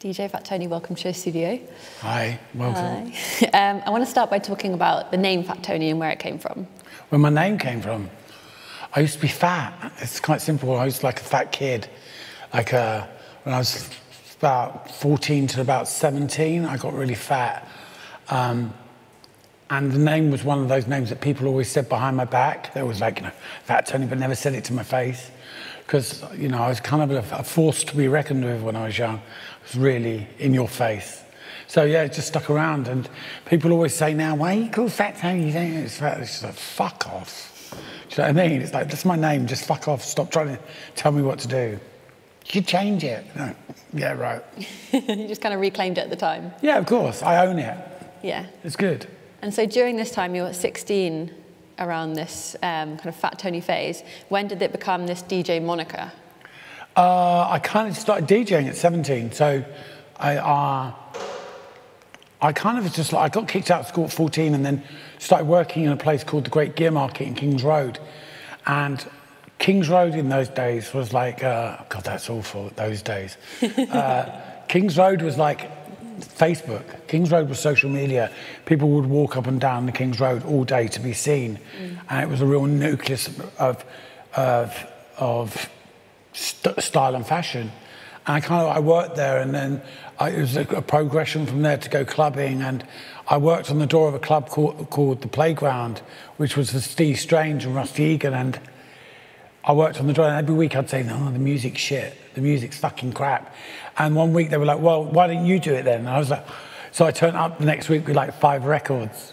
DJ Fat Tony, welcome to the studio. Hi, welcome. Hi. Um, I want to start by talking about the name Fat Tony and where it came from. Where my name came from, I used to be fat. It's quite simple. I was like a fat kid. Like uh, when I was about 14 to about 17, I got really fat. Um, and the name was one of those names that people always said behind my back. They was like, you know, Fat Tony, but never said it to my face. Because, you know, I was kind of a, a force to be reckoned with when I was young. I was really in your face. So yeah, it just stuck around. And people always say now, why are you called Fat Tony? You think it's fat. It's just like, fuck off. Do you know what I mean? It's like, that's my name. Just fuck off. Stop trying to tell me what to do. You change it. No. Yeah, right. you just kind of reclaimed it at the time. Yeah, of course. I own it. Yeah. It's good. And so during this time, you were 16 around this um, kind of Fat Tony phase. When did it become this DJ moniker? Uh, I kind of started DJing at 17. So I, uh, I kind of just like, I got kicked out of school at 14 and then started working in a place called the Great Gear Market in Kings Road. And Kings Road in those days was like, uh, God, that's awful, those days. Uh, Kings Road was like Facebook. Kings Road was social media. People would walk up and down the Kings Road all day to be seen. Mm. And it was a real nucleus of, of, of st style and fashion. And I kind of, I worked there and then I, it was a, a, progression from there to go clubbing. And I worked on the door of a club called, called The Playground, which was for Steve Strange and Rusty Egan. And I worked on the door and every week I'd say, no, the music's shit. The music's fucking crap. And one week they were like, well, why didn't you do it then? And I was like, so I turned up the next week with like five records.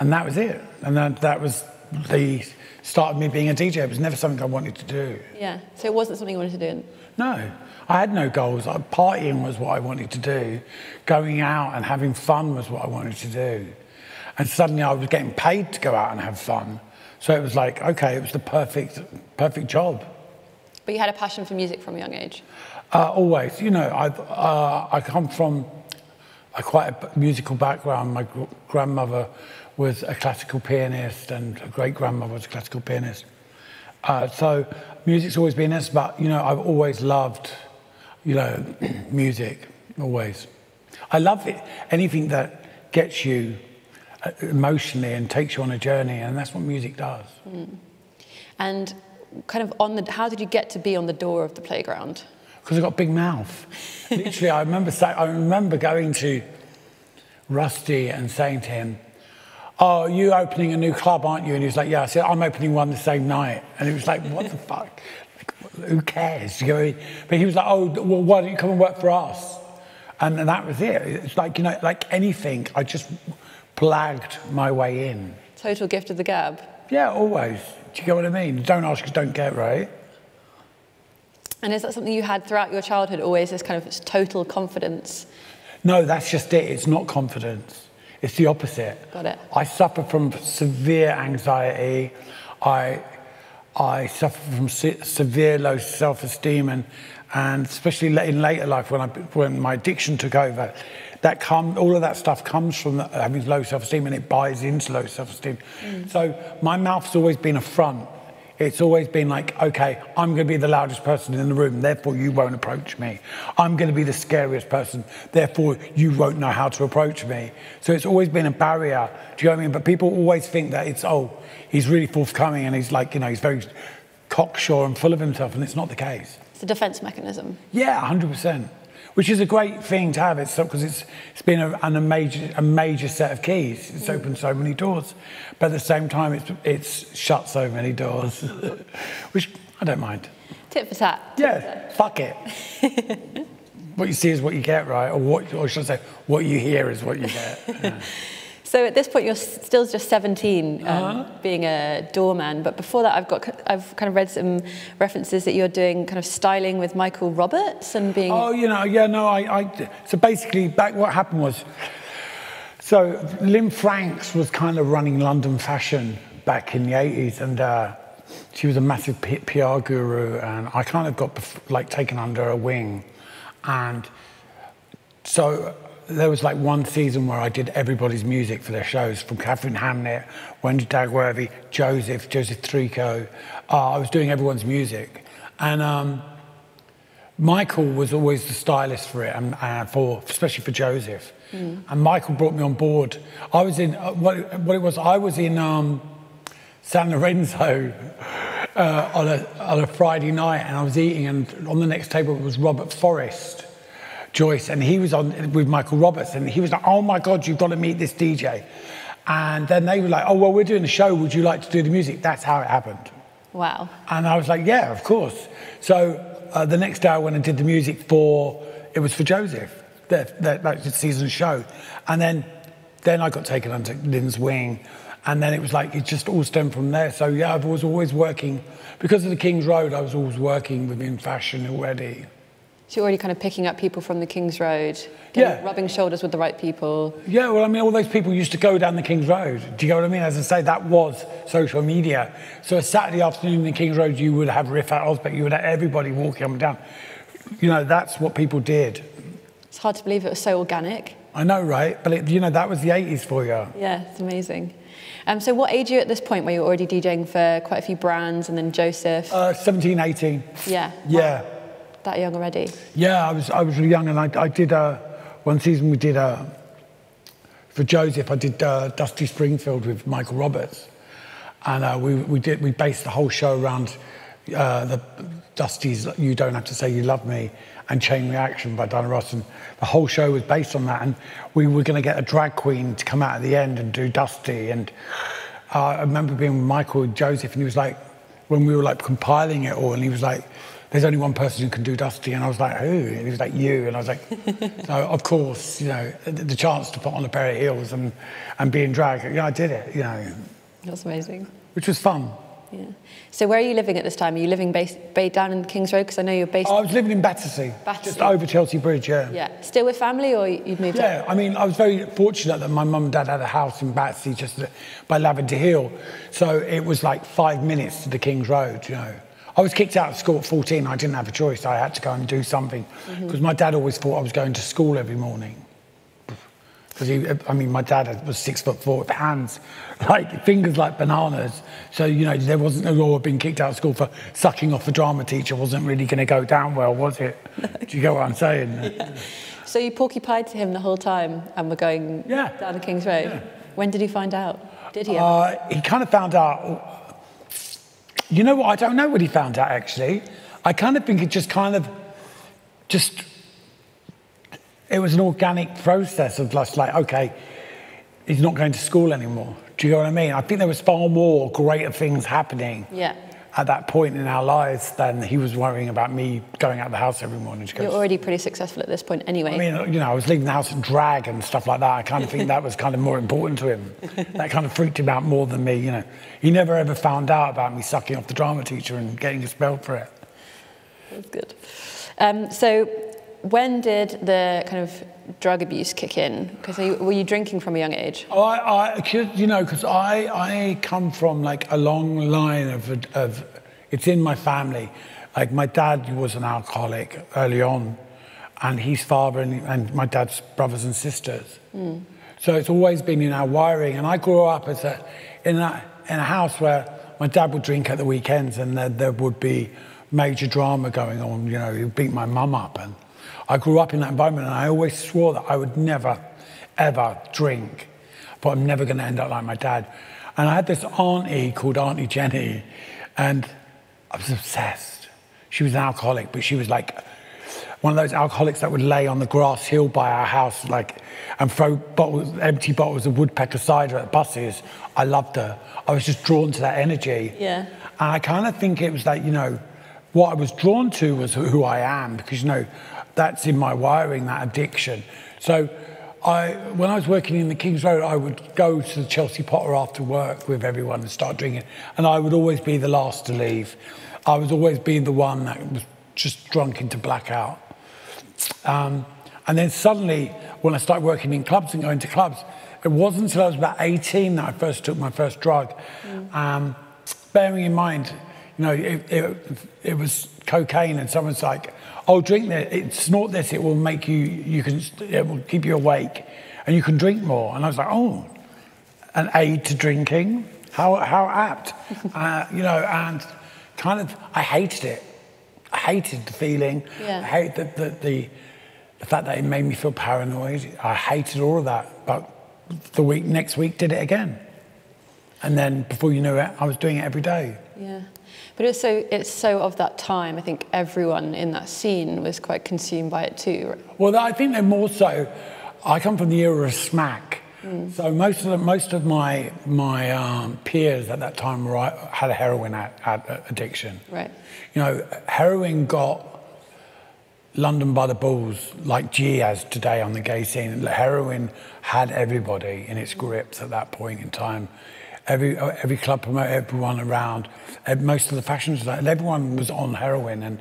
And that was it. And then that was the start of me being a DJ. It was never something I wanted to do. Yeah. So it wasn't something you wanted to do? No. I had no goals. Partying was what I wanted to do. Going out and having fun was what I wanted to do. And suddenly I was getting paid to go out and have fun. So it was like, okay, it was the perfect, perfect job. But you had a passion for music from a young age? Uh, always. You know, i uh, I come from a quite a musical background. My gr grandmother was a classical pianist and a great grandmother was a classical pianist. Uh, so music's always been this, but, you know, I've always loved, you know, music, always. I love it. Anything that gets you uh, emotionally and takes you on a journey, and that's what music does. Mm. And kind of on the, how did you get to be on the door of the playground? Because I've got a big mouth. Literally, I remember, I remember going to Rusty and saying to him, oh, you opening a new club, aren't you? And he was like, yeah. I said, I'm opening one the same night. And he was like, what the fuck? Like, who cares? You know, but he was like, oh, well, why don't you come and work for us? And, and that was it. It's like, you know, like anything, I just blagged my way in. Total gift of the gab. Yeah, always. Do you get what I mean? Don't ask don't get, right? And is that something you had throughout your childhood, always this kind of total confidence? No, that's just it. It's not confidence. It's the opposite. Got it. I suffer from severe anxiety. I, I suffer from se severe low self-esteem and, and especially in later life when, I, when my addiction took over, that come, all of that stuff comes from having low self-esteem and it buys into low self-esteem. Mm. So my mouth's always been a front. It's always been like, okay, I'm going to be the loudest person in the room, therefore you won't approach me. I'm going to be the scariest person, therefore you won't know how to approach me. So it's always been a barrier. Do you know what I mean? But people always think that it's, oh, he's really forthcoming and he's like, you know, he's very cocksure and full of himself, and it's not the case. It's a defense mechanism. Yeah, 100% which is a great thing to have. It's because it's it's been a, a, major a major set of keys. It's opened so many doors, but at the same time, it's it's shut so many doors, which I don't mind. Tip for tat. Yeah, fuck it. what you see is what you get, right? Or what, or should I say, what you hear is what you get. Yeah. So at this point, you're still just 17, um, uh-huh. being a doorman. But before that, I've got I've kind of read some references that you're doing kind of styling with Michael Roberts and being. Oh, you know, yeah, no, I. I so basically, back what happened was. So Lynne Franks was kind of running London fashion back in the 80s, and uh, she was a massive PR guru, and I kind of got like taken under her wing, and so there was like one season where I did everybody's music for their shows, from Katharine Hamnett, Wendy Dagworthy, Joseph, Joseph Tricot. Uh, I was doing everyone's music. And um, Michael was always the stylist for it, and uh, for especially for Joseph. Mm. And Michael brought me on board. I was in uh, what, what it was. I was in um, San Lorenzo uh, on, a, on a Friday night, and I was eating, and on the next table was Robert Forrest, Joyce, and he was on with Michael Roberts, and he was like, "Oh my God, you've got to meet this DJ." And then they were like, "Oh well, we're doing a show. Would you like to do the music?" That's how it happened. Wow. And I was like, "Yeah, of course." So uh, the next day, I went and did the music for it was for Joseph, that that season show, and then then I got taken under Lynne's wing and then it was like it just all stemmed from there. So yeah, I was always working because of the King's Road. I was always working within fashion already. So you're already kind of picking up people from the King's Road, yeah, rubbing shoulders with the right people. Yeah, well, I mean, all those people used to go down the King's Road. Do you get what I mean? As I say, that was social media. So a Saturday afternoon in the King's Road, you would have Rifat Ozbek, you would have everybody walking up and down. You know, that's what people did. It's hard to believe it was so organic. I know, right? But it, you know, that was the 80s for you. Yeah, it's amazing. Um, so what age are you at this point where you're already DJing for quite a few brands and then Joseph? Uh, 17, 18. Yeah. Yeah. Wow. That young already? Yeah, I was, I was really young and I, I did, uh, one season we did, uh, for Joseph, I did uh, Dusty Springfield with Michael Roberts. And uh, we, we, did, we based the whole show around uh, the Dusty's You Don't Have to Say You Love Me and Chain Reaction by Diana Ross. And the whole show was based on that. And we were going to get a drag queen to come out at the end and do Dusty. And uh, I remember being with Michael and Joseph, and he was like, when we were like compiling it all, and he was like, there's only one person who can do Dusty. And I was like, who? And he was like, you. And I was like, so of course, you know, the chance to put on a pair of heels and, and be in drag, yeah, I did it, you know. That's amazing. Which was fun. Yeah. So where are you living at this time? Are you living based, based down in Kings Road? Because I know you're based. I was living in Battersea, Battersea, just over Chelsea Bridge. Yeah. Yeah. Still with family, or you've moved? Yeah. Up? I mean, I was very fortunate that my mum and dad had a house in Battersea, just uh, by Lavender Hill, so it was like five minutes to the Kings Road. You know. I was kicked out of school at 14. I didn't have a choice. I had to go and do something because mm-hmm. my dad always thought I was going to school every morning because he, I mean, my dad was six foot four with hands, like fingers like bananas. So, you know, there wasn't a law of being kicked out of school for sucking off a drama teacher wasn't really going to go down well, was it? Do you get what I'm saying? yeah. So you porcupined to him the whole time and were going yeah. down the King's Road? Yeah. When did he find out? Did he? Uh, he kind of found out. You know what? I don't know what he found out, actually. I kind of think it just kind of just it was an organic process of just like, okay, he's not going to school anymore. Do you know what I mean? I think there was far more greater things happening yeah. At that point in our lives than he was worrying about me going out of the house every morning. You're already pretty successful at this point anyway. I mean, you know, I was leaving the house in drag and stuff like that. I kind of think that was kind of more important to him. that kind of freaked him out more than me, you know. He never ever found out about me sucking off the drama teacher and getting expelled for it. That's good. Um, so when did the kind of drug abuse kick in? Because were you drinking from a young age? Oh, I, I you know, because I, I come from like a long line of, of, it's in my family. Like my dad was an alcoholic early on, and his father and, and my dad's brothers and sisters. Mm. So it's always been in our wiring. And I grew up as a, in, a, in a house where my dad would drink at the weekends, and there, there would be major drama going on. You know, he'd beat my mum up and I grew up in that environment and I always swore that I would never, ever drink, but I'm never going to end up like my dad. And I had this auntie called Auntie Jenny, and I was obsessed. She was an alcoholic, but she was like one of those alcoholics that would lay on the grass hill by our house, like, and throw bottles, empty bottles of woodpecker cider at buses. I loved her. I was just drawn to that energy. Yeah. And I kind of think it was like, you know, what I was drawn to was who I am, because, you know, that's in my wiring, that addiction. So I, when I was working in the King's Road, I would go to the Chelsea Potter after work with everyone and start drinking. And I would always be the last to leave. I was always being the one that was just drunk into blackout. Um, and then suddenly, when I started working in clubs and going to clubs, it wasn't until I was about 18 that I first took my first drug. Mm. Um, bearing in mind, you know, it, it, it was cocaine, and someone's like, oh, drink this, snort this, it will make you, you can, it will keep you awake and you can drink more. And I was like, oh, an aid to drinking? How, how apt. uh, you know, and kind of, I hated it. I hated the feeling. Yeah. I hate the, the, the, the fact that it made me feel paranoid. I hated all of that. But the week next week did it again. And then before you knew it, I was doing it every day. Yeah. But it's so, it's so of that time. I think everyone in that scene was quite consumed by it too. Well, I think they're more so. I come from the era of smack. Mm. So most of the, most of my my um, peers at that time were, had a heroin ad, ad addiction. Right. You know, heroin got London by the balls like G has today on the gay scene. Heroin had everybody in its grips at that point in time. Every every club promoter, everyone around, most of the fashions, everyone was on heroin, and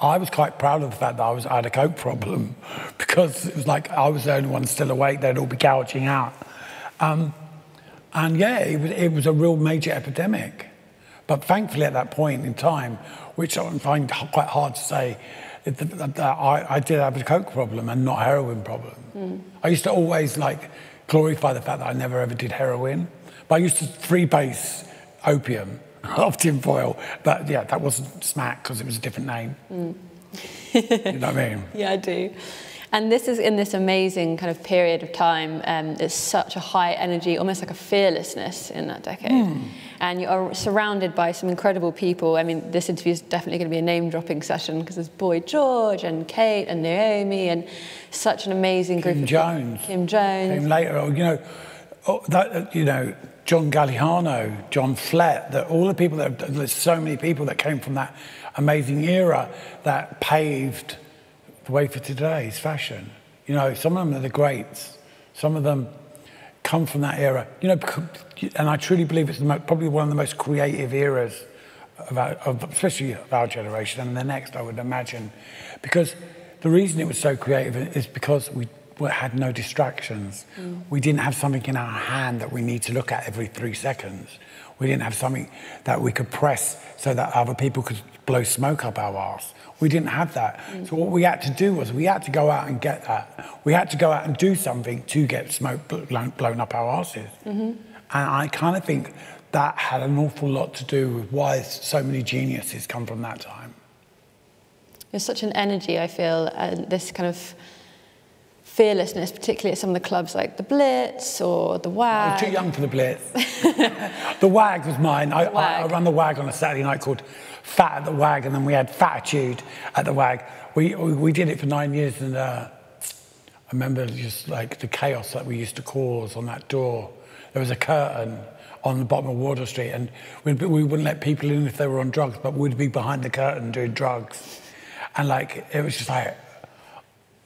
I was quite proud of the fact that I was I had a coke problem because it was like I was the only one still awake. They'd all be gouging out, um, and yeah, it was, it was a real major epidemic. But thankfully, at that point in time, which I find quite hard to say, I, I did have a coke problem and not a heroin problem. Mm. I used to always like glorify the fact that I never ever did heroin, but I used to freebase opium off tinfoil. But yeah, that wasn't smack because it was a different name. Mm. you know what I mean? Yeah, I do. And this is in this amazing kind of period of time. Um, it's such a high energy, almost like a fearlessness in that decade. Mm. And you are surrounded by some incredible people. I mean, this interview is definitely going to be a name dropping session because there's Boy George and Kate and Naomi and such an amazing Kim group. Jones. Kim Jones. Came later. Oh, you know, oh, that, you know, John Galliano, John Flett, that all the people that there's so many people that came from that amazing era that paved the way for today's fashion. You know, some of them are the greats. Some of them come from that era. You know, and I truly believe it's probably one of the most creative eras of, our, of especially of our generation and the next, I would imagine, because the reason it was so creative is because we had no distractions. Mm. We didn't have something in our hand that we need to look at every three seconds. We didn't have something that we could press so that other people could blow smoke up our arse. We didn't have that. Mm. So what we had to do was we had to go out and get that. We had to go out and do something to get smoke blown, blown up our asses. Mm-hmm. And I kind of think that had an awful lot to do with why so many geniuses come from that time. There's such an energy, I feel, and this kind of fearlessness, particularly at some of the clubs like the Blitz or the WAG. I was too young for the Blitz. the WAG was mine. I. I, I, ran the WAG on a Saturday night called Fat at the WAG, and then we had Fatitude at the WAG. We, we, we did it for nine years, and uh, I remember just like the chaos that we used to cause on that door. There was a curtain on the bottom of Wardour Street, and we'd, we wouldn't let people in if they were on drugs, but we'd be behind the curtain doing drugs. And like, it was just like,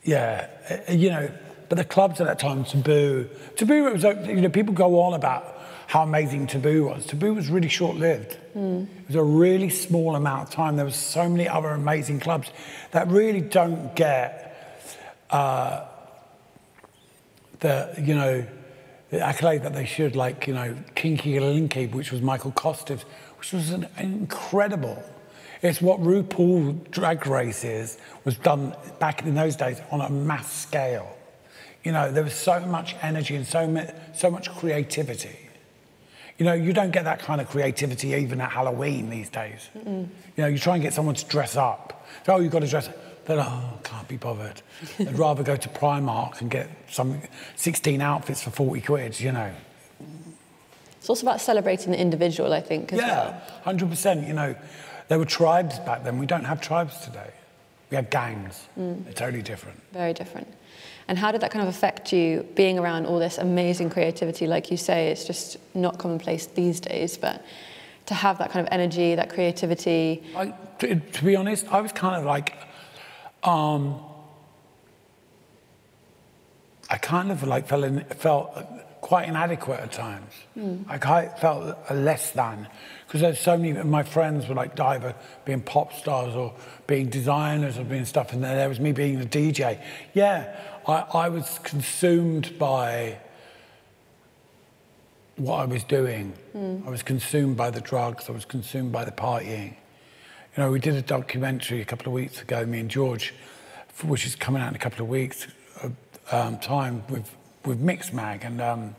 yeah, uh, you know, but the clubs at that time, Taboo, Taboo, was, you know, people go on about how amazing Taboo was. Taboo was really short-lived. Mm. It was a really small amount of time. There were so many other amazing clubs that really don't get uh, the, you know, the accolade that they should, like, you know, Kinky Gerlinky, which was Michael Costiff, which was an incredible it's what RuPaul Drag Race is, was done back in those days on a mass scale. You know, there was so much energy and so, so much creativity. You know, you don't get that kind of creativity even at Halloween these days. Mm-mm. You know, you try and get someone to dress up. So, oh, you've got to dress up. They're like, oh, can't be bothered. They'd rather go to Primark and get some 16 outfits for 40 quid, you know. It's also about celebrating the individual, I think, as yeah, well. 100%. You know, there were tribes back then. We don't have tribes today. We have gangs. Mm. They're totally different. Very different. And how did that kind of affect you being around all this amazing creativity? Like you say, it's just not commonplace these days, but to have that kind of energy, that creativity. I, to, to, be honest, I was kind of like, um, I kind of like felt, in, felt quite inadequate at times. Mm. I felt less than because there's so many of my friends were like either being pop stars or being designers or being stuff, and then there was me being a DJ. Yeah, I, I was consumed by what I was doing. Mm. I was consumed by the drugs. I was consumed by the partying. You know, we did a documentary a couple of weeks ago, me and George, which is coming out in a couple of weeks' um, time with with Mixmag, and um,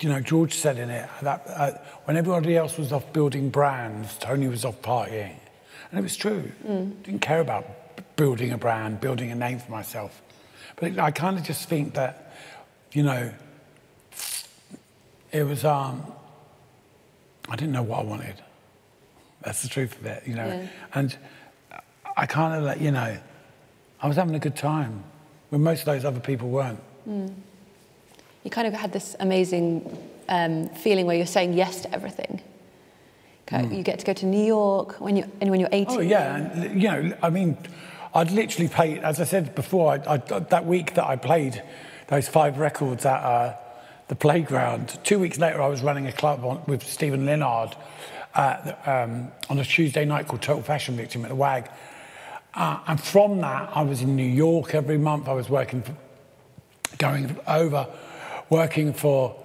you know, George said in it that uh, when everybody else was off building brands, Tony was off partying. And it was true. Didn't care about building a brand, building a name for myself. But I kind of just think that, you know, it was, um, I didn't know what I wanted. That's the truth of it, you know. Yeah. And I kind of like, you know, I was having a good time when most of those other people weren't. You kind of had this amazing um, feeling where you're saying yes to everything. Okay, You get to go to New York when you and when you're 18. Hmm. Oh yeah, and you know, I mean, I'd literally played, as I said before, I, I, that week that I played those five records at uh, the playground. Two weeks later, I was running a club on, with Stephen Linard uh, um, on a Tuesday night called Total Fashion Victim at the WAG. Uh, and from that, I was in New York every month. I was working, for, going over, working for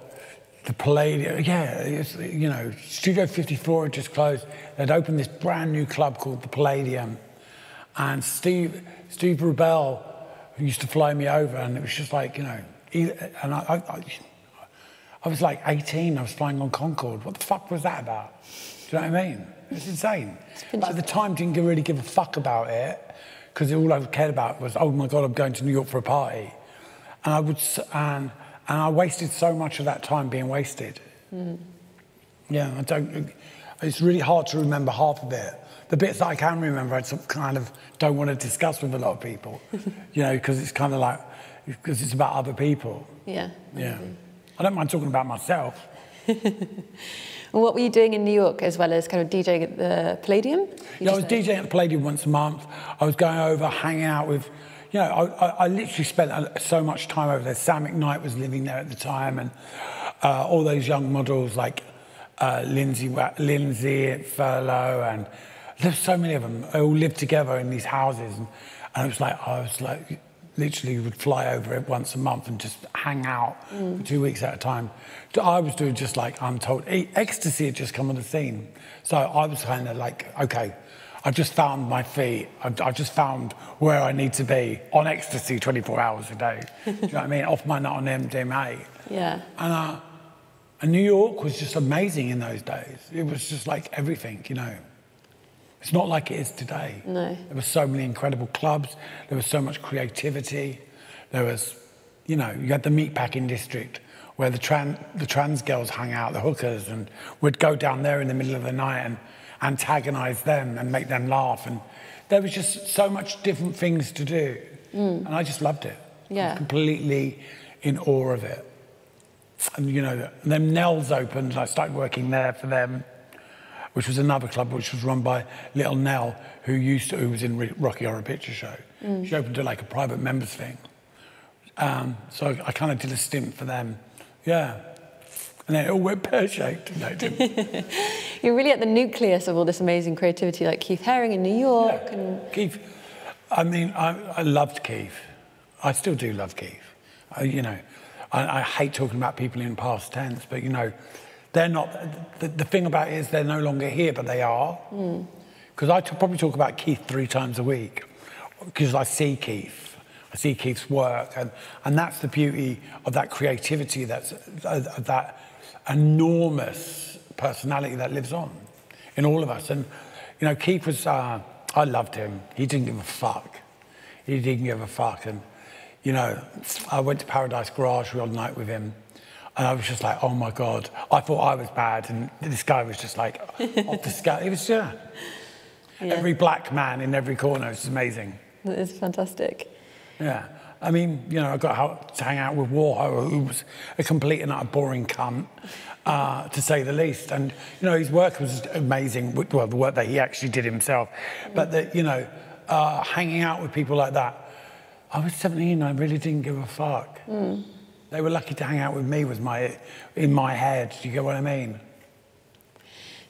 the Palladium. Yeah, it's, you know, Studio 54 had just closed. They'd opened this brand new club called the Palladium. And Steve, Steve Rubell used to fly me over, and it was just like, you know, and I, I, I, was like 18, I was flying on Concorde. What the fuck was that about? Do you know what I mean? It's insane. But at the time, didn't really give a fuck about it because all I cared about was, oh my God, I'm going to New York for a party. And I would, s- and, and I wasted so much of that time being wasted. Hmm. Yeah, I don't, it's really hard to remember half of it. The bits that I can remember, I kind of don't want to discuss with a lot of people, you know, because it's kind of like, because it's about other people. Yeah. Yeah. I don't mind talking about myself. What were you doing in New York as well as kind of DJing at the Palladium? You Yeah, I was DJing at the Palladium once a month. I was going over, hanging out with, you know, I, I, I literally spent uh, so much time over there. Sam McKnight was living there at the time, and uh, all those young models like uh, Lindsay, Lindsay Furlow, and there's so many of them. They all lived together in these houses, and, and it was like I was like literally would fly over it once a month and just hang out for two weeks at a time. I was doing just like I'm told. Ecstasy had just come on the scene. So I was kind of like, okay, I've just found my feet. I've, I've just found where I need to be on ecstasy 24 hours a day. Do you know what I mean? Off my nut on MDMA. Yeah. And, uh, and New York was just amazing in those days. It was just like everything, you know. It's not like it is today. No. There were so many incredible clubs. There was so much creativity. There was, you know, you had the meatpacking district where the, tran- the trans girls hung out, the hookers, and we'd go down there in the middle of the night and antagonize them and make them laugh. And there was just so much different things to do. And I just loved it. Yeah. completely in awe of it. And, you know, and then Nell's opened, and I started working there for them which was another club which was run by Little Nell, who used to, who was in Rocky Horror Picture Show. She opened it like a private members thing. Um, so I, I kind of did a stint for them. Yeah. And then it all went pear shaped. No, didn't. You're really at the nucleus of all this amazing creativity, like Keith Haring in New York. And Keith, I mean, I, I loved Keith. I still do love Keith. I, you know, I, I hate talking about people in past tense, but you know, they're not. The, the thing about it is they're no longer here, but they are. Because I t- probably talk about Keith three times a week because I see Keith. I see Keith's work, and, and that's the beauty of that creativity, that's, uh, that enormous personality that lives on in all of us. And, you know, Keith was, uh, I loved him. He didn't give a fuck. He didn't give a fuck. And, you know, I went to Paradise Garage one night with him, and I was just like, oh my God. I thought I was bad, and this guy was just like, off the scale. He was, yeah. Yeah. Every black man in every corner is amazing. it's fantastic. Yeah. I mean, you know, I got to hang out with Warhol, who was a complete and utter boring cunt, uh, to say the least. And, you know, his work was amazing. Well, the work that he actually did himself. But, that, you know, uh, hanging out with people like that. I was 17, I really didn't give a fuck. They were lucky to hang out with me, was my, in my head. Do you get what I mean?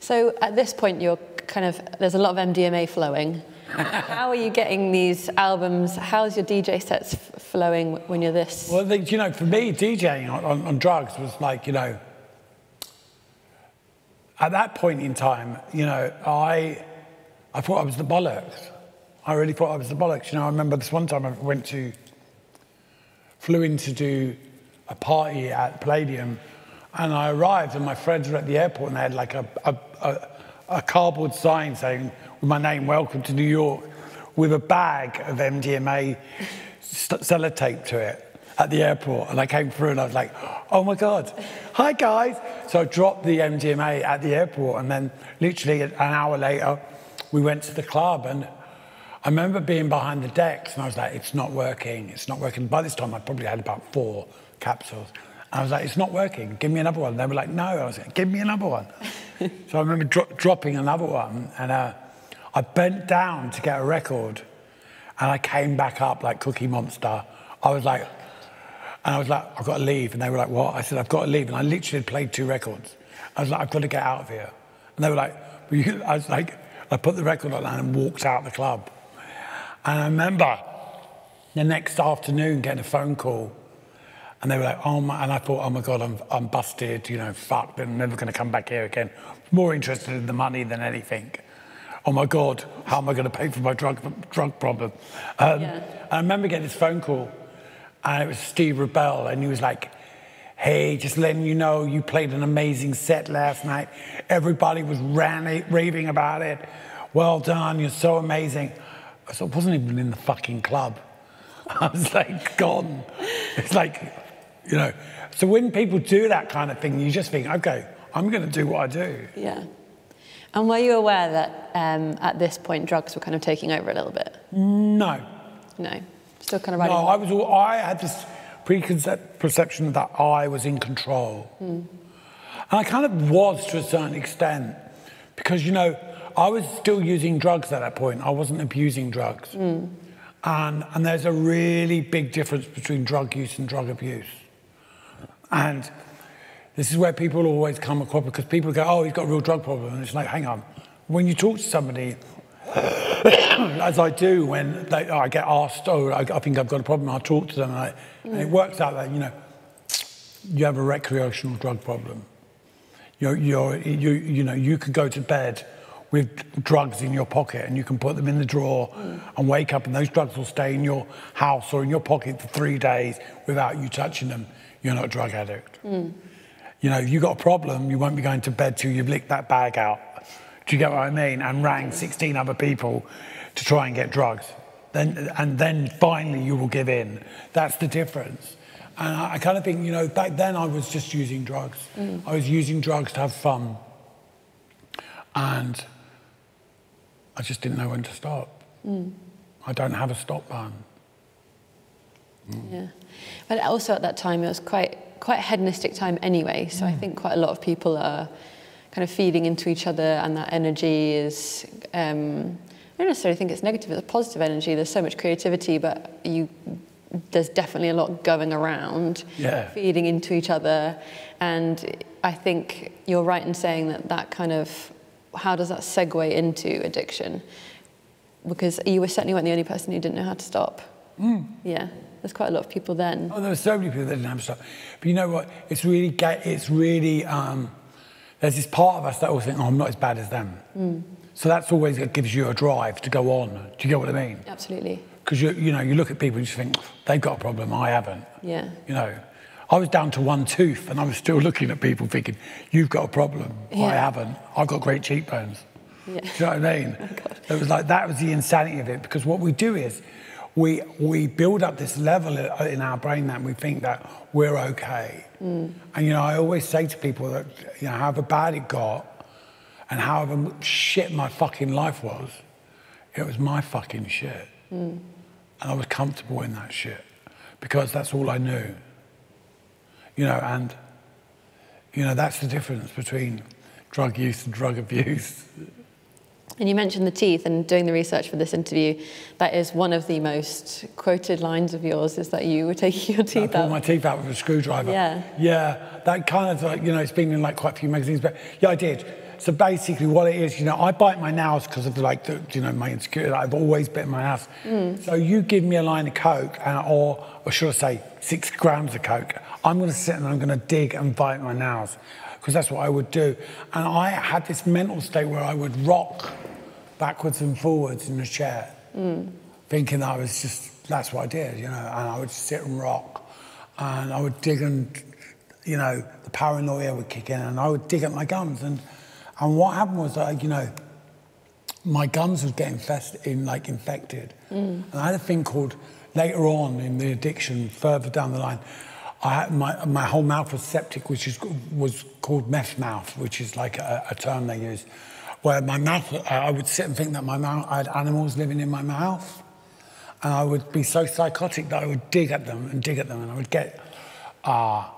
So at this point, you're kind of there's a lot of MDMA flowing. How are you getting these albums? How's your DJ sets flowing when you're this? Well, the, you know, for me, DJing on, on, on drugs was like, you know, at that point in time, you know, I, I thought I was the bollocks. I really thought I was the bollocks. You know, I remember this one time I went to, flew in to do a party at Palladium, and I arrived, and my friends were at the airport, and they had like a, a, a, a cardboard sign saying with my name, "Welcome to New York," with a bag of MDMA sellotape to it at the airport. And I came through and I was like, "Oh my god, hi guys!" So I dropped the MDMA at the airport, and then literally an hour later, we went to the club and. I remember being behind the decks and I was like, it's not working, it's not working. By this time, I probably had about four capsules. I was like, it's not working. Give me another one. They were like, no. I was like, give me another one. so I remember dro- dropping another one, and uh, I bent down to get a record, and I came back up like Cookie Monster. I was like, and I was like, I've got to leave. And they were like, what? I said, I've got to leave. And I literally played two records. I was like, I've got to get out of here. And they were like, I was like, I put the record on and walked out the club. And I remember the next afternoon getting a phone call and they were like, oh my, and I thought, oh my God, I'm, I'm busted, you know, fucked, I'm never going to come back here again. More interested in the money than anything. Oh my God, how am I going to pay for my drug, drug problem? Um, yeah. I remember getting this phone call, and it was Steve Rubell, and he was like, hey, just letting you know you played an amazing set last night. Everybody was ran, raving about it. Well done, you're so amazing. I wasn't even in the fucking club. I was like, gone. It's like, you know. So when people do that kind of thing, you just think, okay, I'm going to do what I do. Yeah. And were you aware that um, at this point drugs were kind of taking over a little bit? No. No. Still kind of riding. No, I was. I had this preconception that I was in control, mm. and I kind of was to a certain extent, because you know I was still using drugs at that point. I wasn't abusing drugs, mm. and and there's a really big difference between drug use and drug abuse. And this is where people always come across because people go, oh, he's got a real drug problem. And it's like, hang on. When you talk to somebody, as I do when they, oh, I get asked, oh, I, I, think I've got a problem, I'll talk to them. And, I, mm. and, it works out that, you know, you have a recreational drug problem. You're, you're, you, you know, you could go to bed with drugs in your pocket and you can put them in the drawer mm. and wake up and those drugs will stay in your house or in your pocket for three days without you touching them you're not a drug addict. Mm. You know, you've got a problem, you won't be going to bed till you've licked that bag out. Do you get what I mean? And rang 16 other people to try and get drugs. Then, and then finally you will give in. That's the difference. And I, I kind of think, you know, back then I was just using drugs. Mm. I was using drugs to have fun. And I just didn't know when to stop. Mm. I don't have a stop button. Mm. Yeah. But also at that time, it was quite quite a hedonistic time anyway. So mm. I think quite a lot of people are kind of feeding into each other, and that energy is. Um, I don't necessarily think it's negative. It's a positive energy. There's so much creativity, but you there's definitely a lot going around, yeah. feeding into each other, and I think you're right in saying that that kind of how does that segue into addiction? Because you were certainly weren't the only person who didn't know how to stop. Mm. Yeah. There's quite a lot of people then. Oh, there were so many people that didn't have stuff. But you know what? It's really, get it's really, um, there's this part of us that always think, oh, I'm not as bad as them. Mm. So that's always it gives you a drive to go on. Do you get what I mean? Absolutely. Because you, you know, you look at people and you think they've got a problem, I haven't. Yeah. You know, I was down to one tooth and I was still looking at people thinking, you've got a problem, yeah. I haven't. I've got great cheekbones. Yeah. Do you know what I mean? Oh, it was like that was the insanity of it because what we do is we, we build up this level in our brain that we think that we're okay. Mm. And, you know, I always say to people that, you know, however bad it got and however shit my fucking life was, it was my fucking shit. Mm. And I was comfortable in that shit because that's all I knew. You know, and, you know, that's the difference between drug use and drug abuse. And you mentioned the teeth, and doing the research for this interview, that is one of the most quoted lines of yours is that you were taking your teeth I out. my teeth out with a screwdriver. Yeah. Yeah, that kind of like, you know, it's been in like quite a few magazines, but yeah, I did. So basically, what it is, you know, I bite my nails because of like, the, you know, my insecurity. I've always bitten my nails. Mm. So you give me a line of coke, and, or, or should I say, six grams of coke. I'm going to sit and I'm going to dig and bite my nails because that's what I would do. And I had this mental state where I would rock backwards and forwards in a chair, mm. thinking I was just, that's what I did, you know, and I would sit and rock. And I would dig and, you know, the paranoia would kick in and I would dig at my gums. And, And what happened was, uh, you know, my gums was getting infest- in, like infected. And I had a thing called, later on in the addiction, further down the line, I had, my, my whole mouth was septic, which is, was called meth mouth, which is like a, a term they use. Where my mouth, I would sit and think that my mouth, I had animals living in my mouth. And I would be so psychotic that I would dig at them and dig at them, and I would get uh,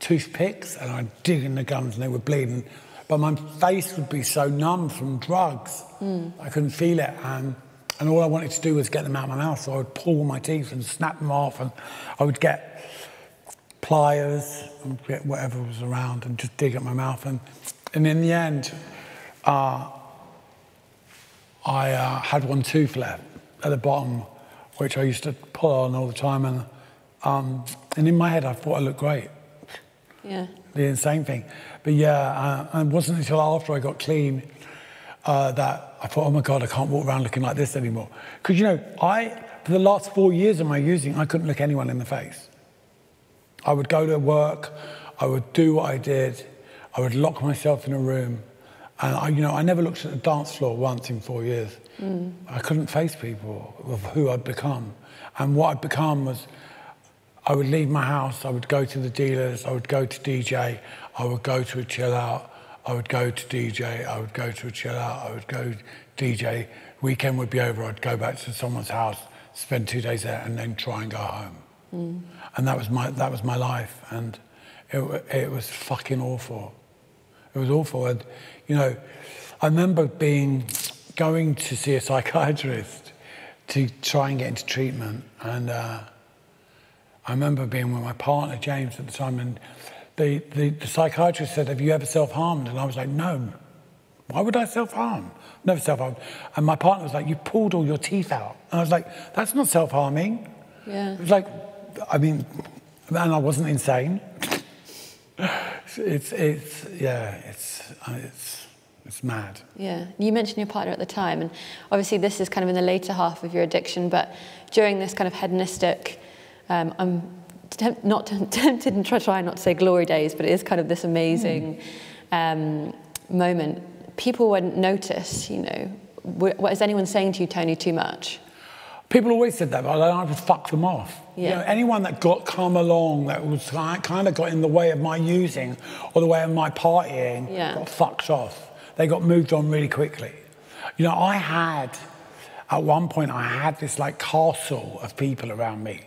toothpicks and I'd dig in the gums and they were bleeding. But my face would be so numb from drugs, I couldn't feel it. And, and all I wanted to do was get them out of my mouth. So I would pull my teeth and snap them off, and I would get pliers and get whatever was around and just dig at my mouth. And, and in the end, uh, I uh, had one tooth left at the bottom, which I used to pull on all the time. And, um, and in my head, I thought I looked great Yeah. the insane thing. But yeah, uh, it wasn't until after I got clean uh, that I thought, oh my God, I can't walk around looking like this anymore. Because, you know, I, for the last four years of my using, I couldn't look anyone in the face. I would go to work, I would do what I did, I would lock myself in a room. And I, you know, I never looked at the dance floor once in four years. Mm. I couldn't face people of who I'd become. And what I'd become was I would leave my house, I would go to the dealers, I would go to DJ, I would go to a chill out, I would go to DJ, I would go to a chill out, I would go DJ. Weekend would be over, I'd go back to someone's house, spend two days there, and then try and go home. Mm. And that was my that was my life, and it it was fucking awful. It was awful, and you know, I remember being going to see a psychiatrist to try and get into treatment, and. Uh, I remember being with my partner, James, at the time, and the, the, the psychiatrist said, Have you ever self harmed? And I was like, No. Why would I self harm? Never self harmed. And my partner was like, You pulled all your teeth out. And I was like, That's not self harming. Yeah. It was like, I mean, and I wasn't insane. It's, it's, yeah, it's, uh, it's, it's mad. Yeah. You mentioned your partner at the time, and obviously this is kind of in the later half of your addiction, but during this kind of hedonistic, um, I'm temp- not tempted and try, not to say glory days, but it is kind of this amazing um, moment. People wouldn't notice, you know. Is anyone saying to you, Tony, too much? People always said that, but I would fuck them off. You Yeah. know, anyone that got come along that was kind of got in the way of my using or the way of my partying Yeah. got fucked off. They got moved on really quickly. You know, I had, at one point, I had this like castle of people around me.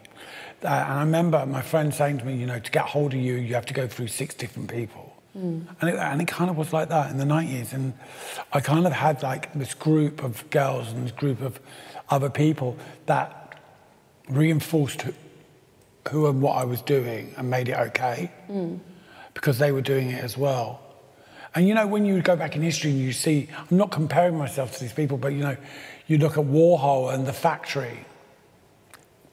Uh, and I remember my friend saying to me, you know, to get hold of you, you have to go through six different people. And, it, and it kind of was like that in the 90s. And I kind of had like this group of girls and this group of other people that reinforced who, who and what I was doing and made it okay mm. because they were doing it as well. And you know, when you go back in history and you see, I'm not comparing myself to these people, but you know, you look at Warhol and the factory,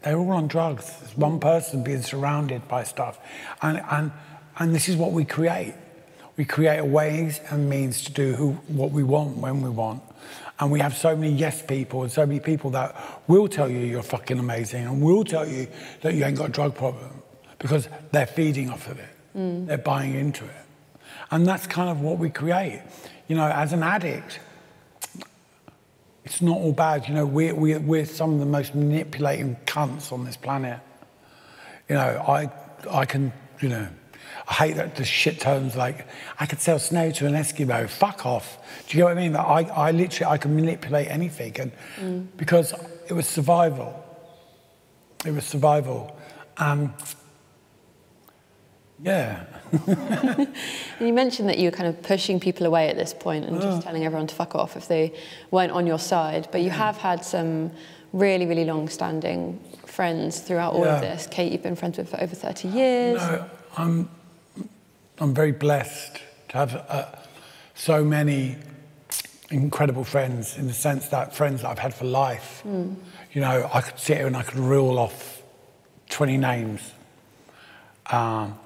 they're all on drugs. There's one person being surrounded by stuff. And, and, and this is what we create. We create ways and means to do who, what we want when we want. And we have so many yes people and so many people that will tell you you're fucking amazing and will tell you that you ain't got a drug problem because they're feeding off of it. Mm. They're buying into it. And that's kind of what we create. You know, as an addict, it's not all bad. You know, we're, we're, we're some of the most manipulating cunts on this planet. You know, I, I can, you know, I hate that the shit terms like, I could sell snow to an Eskimo. Fuck off. Do you get what I mean? That I, I literally, I can manipulate anything. And because it was survival. It was survival. Um, yeah. And you mentioned that you were kind of pushing people away at this point and just telling everyone to fuck off if they weren't on your side. But you have had some really, really long-standing friends throughout all of this. Kate, you've been friends with for over 30 years. No, I'm, I'm very blessed to have uh, so many incredible friends in the sense that friends that I've had for life. You know, I could sit here and I could reel off 20 names um,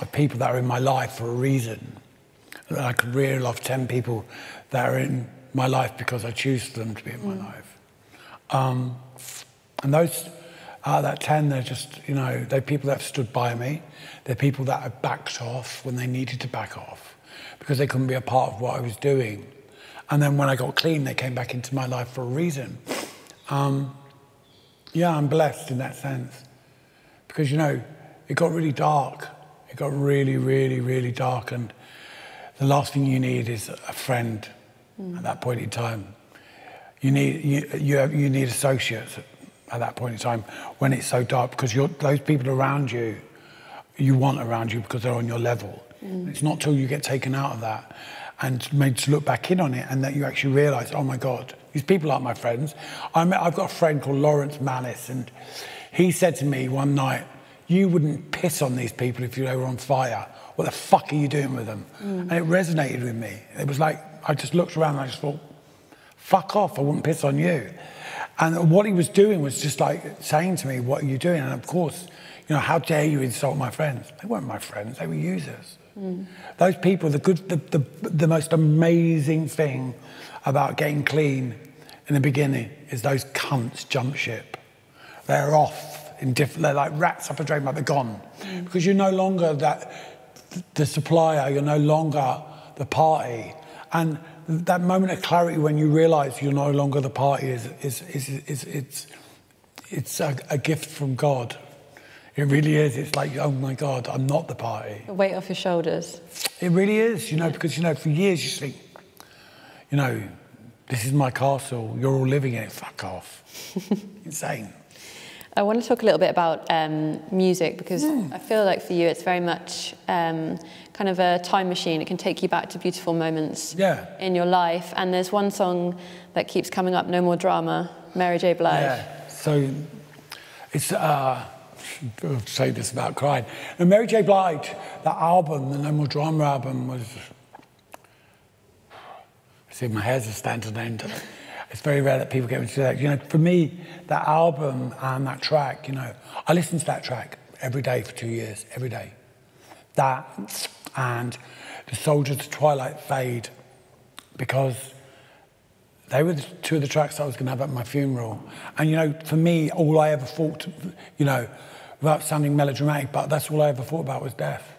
of people that are in my life for a reason. And I could reel off 10 people that are in my life because I choose for them to be in my life. Um, and those, out of that 10, they're just, you know, they're people that have stood by me. They're people that have backed off when they needed to back off. because they couldn't be a part of what I was doing. And then when I got clean, they came back into my life for a reason. Um, yeah, I'm blessed in that sense. Because, you know, it got really dark. It got really, really, really dark. And the last thing you need is a friend mm. at that point in time. You need, you, you, have, you need associates at that point in time when it's so dark because those people around you, you want around you because they're on your level. Mm. It's not till you get taken out of that and made to look back in on it and that you actually realize, oh my God, these people aren't my friends. I have got a friend called Lawrence Malice, and he said to me one night, You wouldn't piss on these people if they were on fire. What the fuck are you doing with them? Mm. And it resonated with me. It was like, I just looked around and I just thought, Fuck off, I wouldn't piss on you. And what he was doing was just like saying to me, What are you doing? And of course, you know, how dare you insult my friends? They weren't my friends, they were users. Mm. Those people, the, good, the, the, the most amazing thing about getting clean in the beginning is those cunts jump ship. They're off in different, they're like rats up a drain, but they're gone. Mm. Because you're no longer that, the supplier, you're no longer the party. And that moment of clarity when you realize you're no longer the party is, is, is, is it's, it's a, a gift from God. It really is. It's like, oh my God, I'm not the party. The weight off your shoulders. It really is, you know, because, you know, for years you think, you know, this is my castle, you're all living in it, fuck off. Insane. I want to talk a little bit about um, music because mm. I feel like for you it's very much um, kind of a time machine. It can take you back to beautiful moments yeah. in your life. And there's one song that keeps coming up, No More Drama, Mary J. Blige. Yeah, so it's, uh, say this about crying. And Mary J. Blige, that album, the No More Drama album was See, my hair's a standing end. It's very rare that people get me to that. You know, for me, that album and that track, you know, I listened to that track every day for two years, every day. That and The Soldiers of Twilight Fade, because they were the two of the tracks I was going to have at my funeral. And, you know, for me, all I ever thought, you know, without sounding melodramatic, but that's all I ever thought about was death.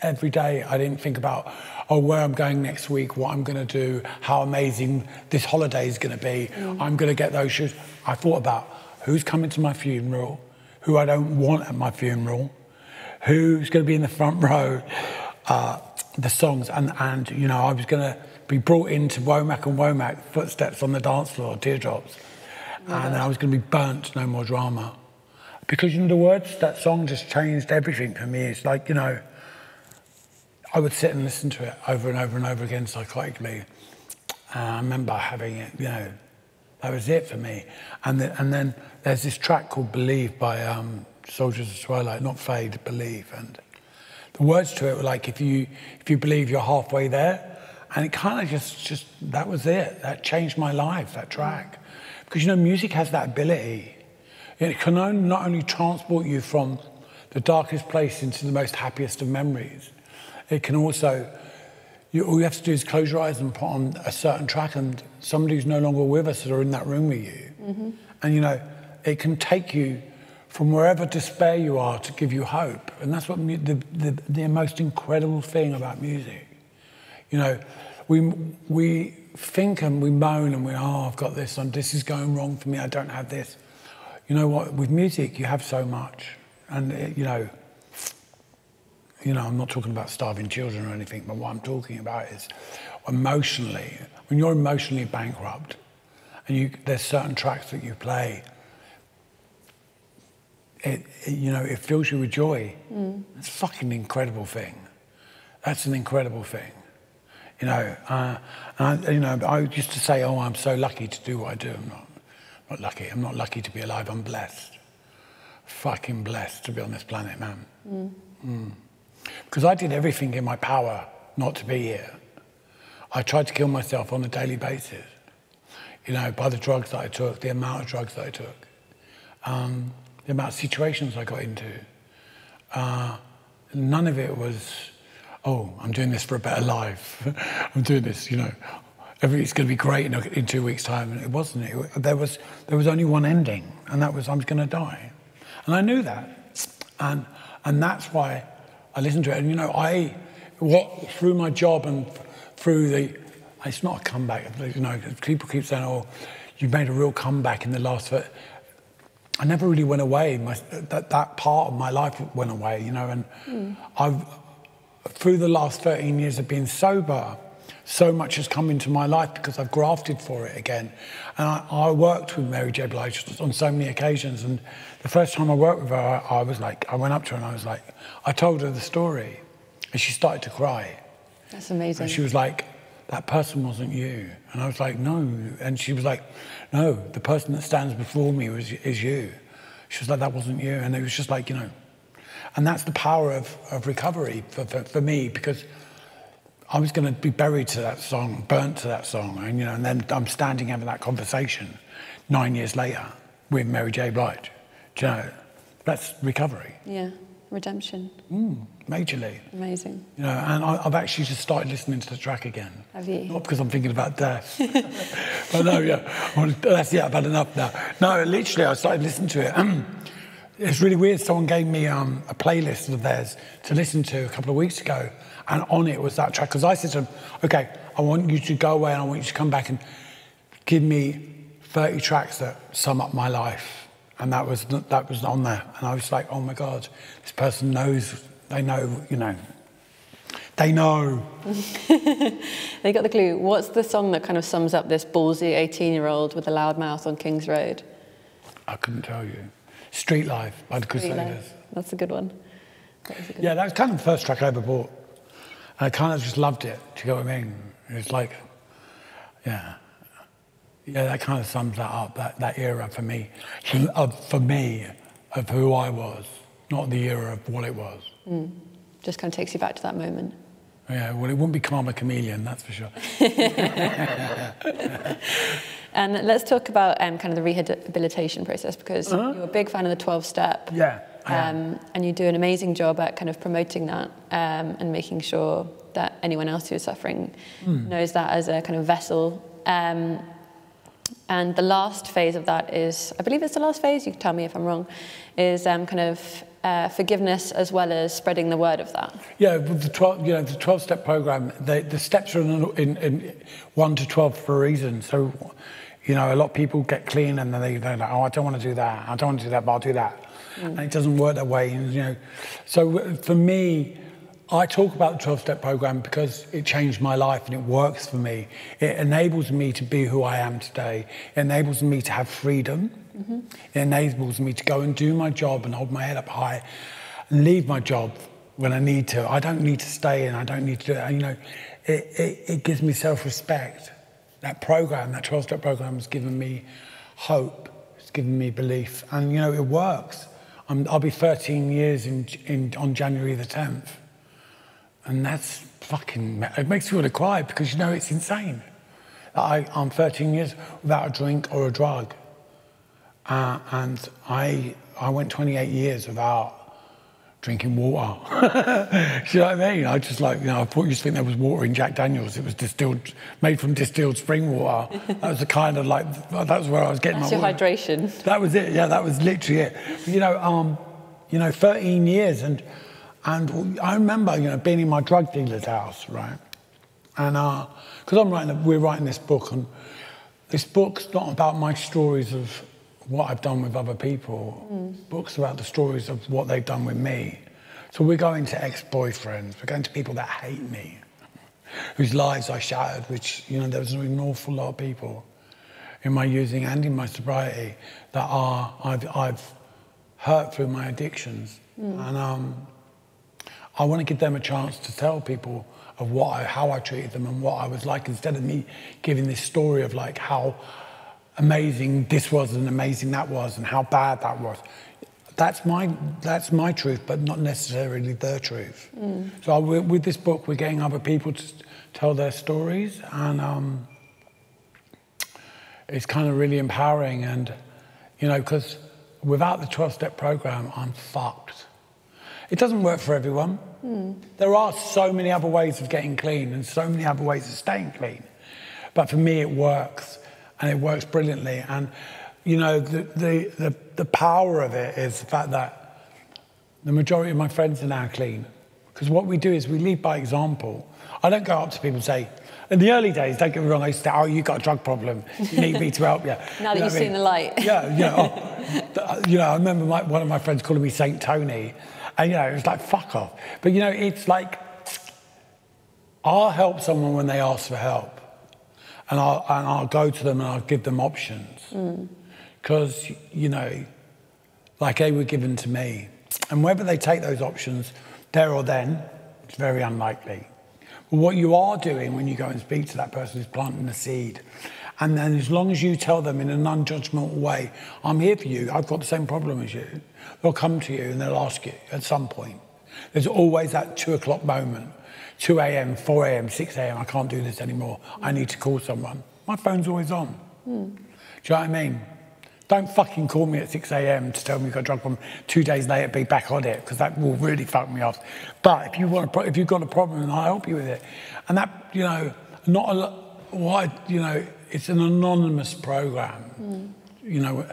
Every day I didn't think about, oh, where I'm going next week, what I'm going to do, how amazing this holiday is going to be. Mm. I'm going to get those shoes. I thought about who's coming to my funeral, who I don't want at my funeral, who's going to be in the front row, uh, the songs, and, and, you know, I was going to be brought into Womack and Womack, footsteps on the dance floor, teardrops. And I was going to be burnt, no more drama. Because, you know, the words, that song just changed everything for me. It's like, you know, I would sit and listen to it over and over and over again psychotically. And I remember having it, you know, that was it for me. And, the, and then there's this track called Believe by um, Soldiers of Twilight, not Fade, Believe. And the words to it were like, if you, if you believe you're halfway there. And it kind of just, just, that was it. That changed my life, that track. Because, you know, music has that ability. It can not only transport you from the darkest place into the most happiest of memories, it can also, you, all you have to do is close your eyes and put on a certain track, and somebody who's no longer with us that are in that room with you. Mm-hmm. And you know, it can take you from wherever despair you are to give you hope. And that's what the, the, the most incredible thing about music. You know, we, we think and we moan and we, oh, I've got this, and this is going wrong for me, I don't have this. You know what? With music, you have so much. And, it, you know, you know, I'm not talking about starving children or anything, but what I'm talking about is emotionally, when you're emotionally bankrupt and you, there's certain tracks that you play, it, it you know, it fills you with joy. Mm. It's a fucking incredible thing. That's an incredible thing. You know, uh, I, you know, I used to say, oh, I'm so lucky to do what I do. I'm not, not lucky. I'm not lucky to be alive. I'm blessed. Fucking blessed to be on this planet, man. Mm. Mm. Because I did everything in my power not to be here. I tried to kill myself on a daily basis, you know, by the drugs that I took, the amount of drugs that I took, um, the amount of situations I got into. Uh, none of it was, oh, I'm doing this for a better life. I'm doing this, you know, everything's going to be great in, in two weeks' time. And it wasn't. It, there, was, there was only one ending, and that was I was going to die. And I knew that. And, and that's why I listened to it. And, you know, I, what through my job and through the, it's not a comeback. You know, people keep saying, "Oh, you made a real comeback in the last." I never really went away. My, that that part of my life went away, you know, and mm. I've through the last 13 years of being sober, so much has come into my life because I've grafted for it again. And I, I worked with Mary J. Blige on so many occasions. And the first time I worked with her, I, I was like, I went up to her and I was like, I told her the story. And she started to cry. That's amazing. And she was like, that person wasn't you. And I was like, no. And she was like, no, the person that stands before me was, is you. She was like, that wasn't you. And it was just like, you know, and that's the power of, of recovery for, for, for me because I was going to be buried to that song, burnt to that song, and you know, and then I'm standing having that conversation nine years later with Mary J. Blige. Do you know, that's recovery. Yeah, redemption. Mm, majorly. Amazing. You know, and I, have actually just started listening to the track again. Have you? Not because I'm thinking about death. but no, yeah, well, that's yeah, I've had enough now. No, literally, I started listening to it. it's really weird. Someone gave me um, a playlist of theirs to listen to a couple of weeks ago and on it was that track. Because I said to him, okay, I want you to go away and I want you to come back and give me 30 tracks that sum up my life. And that was, that was on there. And I was like, oh my God, this person knows, they know, you know, they know. they got the clue. What's the song that kind of sums up this ballsy 18 year old with a loud mouth on King's Road? I couldn't tell you. Street Life by the Crusaders. That's a good one. That a good yeah, one. that was kind of the first track I ever bought. and I kind of just loved it. Do you get what I mean? It's like, yeah. Yeah, that kind of sums that up, that, that era for me. Of, for me, of who I was, not the era of what it was. Mm. Just kind of takes you back to that moment. Yeah, well, it wouldn't be Karma Chameleon, that's for sure. and let's talk about um, kind of the rehabilitation process because uh-huh. you're a big fan of the 12 step. Yeah. Um, and you do an amazing job at kind of promoting that um, and making sure that anyone else who is suffering mm. knows that as a kind of vessel. Um, and the last phase of that is, I believe it's the last phase, you can tell me if I'm wrong, is um, kind of uh, forgiveness as well as spreading the word of that. Yeah, with the 12, you know, the 12 step program, the, the steps are in, in, in 1 to 12 for a reason. So, you know, a lot of people get clean and then they, they're like, oh, I don't want to do that. I don't want to do that, but I'll do that mm. and it doesn't work that way. And, you know, so for me, I talk about the 12 step program because it changed my life and it works for me. It enables me to be who I am today. It enables me to have freedom. Mm-hmm. It enables me to go and do my job and hold my head up high and leave my job when I need to. I don't need to stay and I don't need to do it. You know, it, it, it gives me self respect. That program, that 12 step program has given me hope, it's given me belief, and you know, it works. i will be 13 years in, in, on January the 10th. And that's fucking, it makes me want to cry because you know it's insane. I, I'm 13 years without a drink or a drug. Uh, and I, I went 28 years without drinking water. you know what I mean? I just like, you know, I thought you think there was water in Jack Daniels. It was distilled, made from distilled spring water. That was the kind of like, that was where I was getting That's my your water. hydration. That was it. Yeah, that was literally it. You know, um, you know, 13 years and, and I remember, you know, being in my drug dealer's house, right? And, because uh, I'm writing, we're writing this book and this book's not about my stories of what I've done with other people. Mm. Books about the stories of what they've done with me. So we're going to ex-boyfriends, we're going to people that hate me, whose lives I shattered, which, you know, there was an awful lot of people in my using and in my sobriety that are, I've, I've hurt through my addictions. Mm. And um, I want to give them a chance to tell people of what I, how I treated them and what I was like instead of me giving this story of like how amazing this was and amazing that was and how bad that was. That's my, that's my truth, but not necessarily their truth. Mm. So I, with this book, we're getting other people to tell their stories, and um, it's kind of really empowering. And, you know, because without the 12 step program, I'm fucked. It doesn't work for everyone. Mm. There are so many other ways of getting clean and so many other ways of staying clean. But for me, it works and it works brilliantly. And you know, the, the, the, the power of it is the fact that the majority of my friends are now clean. Because what we do is we lead by example. I don't go up to people and say, in the early days, don't get me wrong, I used to say, oh, you've got a drug problem. You need me to help you. now that you you've seen the light. Yeah, you know, oh, uh, you know I remember my, one of my friends calling me Saint Tony. And, you know, it was like, fuck off. But, you know, it's like, I'll help someone when they ask for help. And I'll, and I'll go to them and I'll give them options. Because, mm. you know, like they were given to me. And whether they take those options there or then, it's very unlikely. But what you are doing when you go and speak to that person is planting a seed. And then as long as you tell them in a non-judgmental way, I'm here for you, I've got the same problem as you, they'll come to you and they'll ask you at some point. There's always that two o'clock moment, 2 a.m., 4 a.m., 6 a.m., I can't do this anymore. I need to call someone. My phone's always on. Mm. Do you know what I mean? Don't fucking call me at 6 a.m. to tell me you've got a drug problem. Two days later, be back on it because that will really fuck me off. But if you want, a, if you've got a problem, I'll help you with it. And that, you know, not a lot. Why, you know, it's an anonymous program. Mm. You know,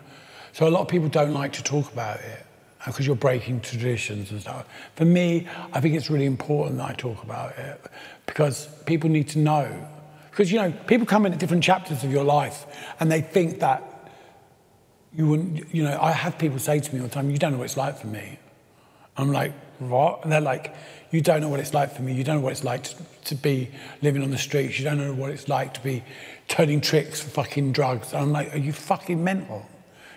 so a lot of people don't like to talk about it because you're breaking traditions and stuff. For me, I think it's really important that I talk about it because people need to know. Because, you know, people come in at different chapters of your life and they think that you wouldn't, you know, I have people say to me all the time, you don't know what it's like for me. I'm like, what? And they're like, you don't know what it's like for me. You don't know what it's like to, to be living on the streets. You don't know what it's like to be turning tricks for fucking drugs. And I'm like, are you fucking mental?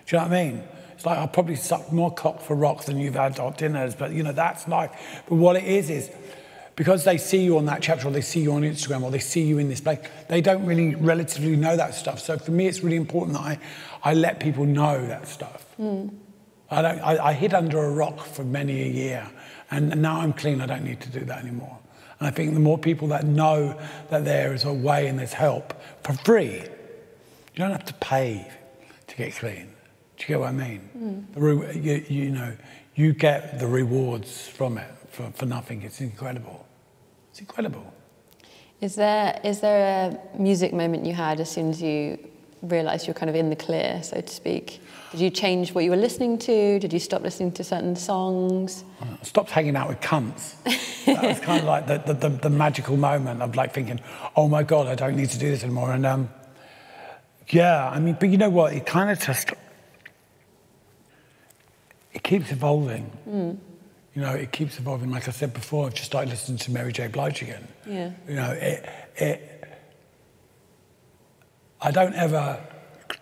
Do you know what I mean? Like I'll probably sucked more cock for rocks than you've had hot dinners, but you know, that's life. But what it is, is because they see you on that chapter or they see you on Instagram or they see you in this place, they don't really relatively know that stuff. So for me, it's really important that I, I let people know that stuff. Mm. I, don't, I, I hid under a rock for many a year, and now I'm clean. I don't need to do that anymore. And I think the more people that know that there is a way and there's help for free, you don't have to pay to get clean. Do you get what I mean? Mm. The re- you, you, know, you get the rewards from it for, for nothing. It's incredible. It's incredible. Is there is there a music moment you had as soon as you realised you're kind of in the clear, so to speak? Did you change what you were listening to? Did you stop listening to certain songs? I stopped hanging out with cunts. that was kind of like the, the, the, the, magical moment of like thinking, oh my God, I don't need to do this anymore. And um, yeah, I mean, but you know what? It kind of just, keeps evolving. Mm. You know, it keeps evolving. Like I said before, I've just started listening to Mary J. Blige again. Yeah. You know, it, it I don't ever